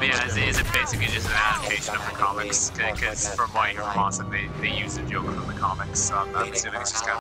Yeah, is, it, is it basically just an adaptation of the comics? Because from what I hear from they, they use the Joker from the comics, so I'm assuming it's just kind of